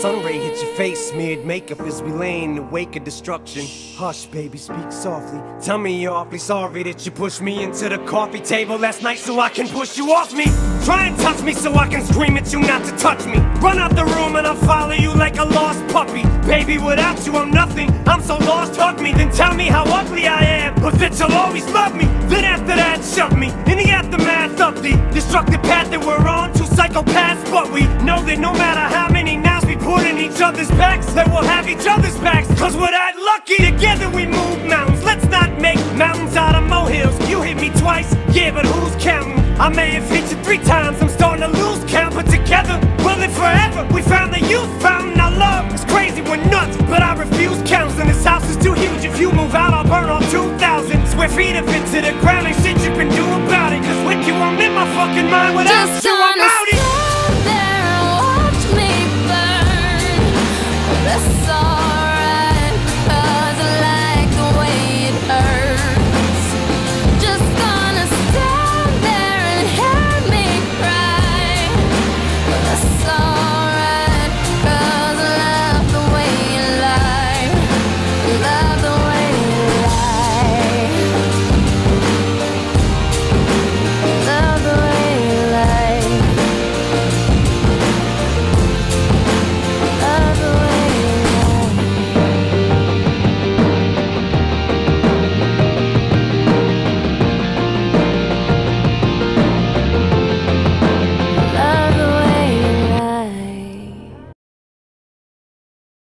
sun ray hit your face, smeared makeup as we lay in the wake of destruction. Hush, baby, speak softly. Tell me you're awfully sorry that you pushed me into the coffee table last night so I can push you off me. Try and touch me so I can scream at you not to touch me. Run out the room and I'll follow you like a lost puppy. Baby, without you, I'm nothing. I'm so lost, hug me, then tell me how ugly I am. But that you'll always love me. Then after that, shove me in the aftermath of the destructive path that we're on. Two psychopaths, but we know that no matter how each other's backs, that we'll have each other's backs. Cause we're that lucky. Together we move mountains. Let's not make mountains out of molehills. You hit me twice, yeah, but who's counting? I may have hit you three times. I'm starting to lose count, but together we'll live forever. We found the youth fountain our love. It's crazy, we're nuts, but I refuse counseling. This house is too huge. If you move out, I'll burn all 2,000 square feet of it to the ground. Ain't shit you can do about it. Cause with you, I'm in my fucking mind. Without Just you, I'm out.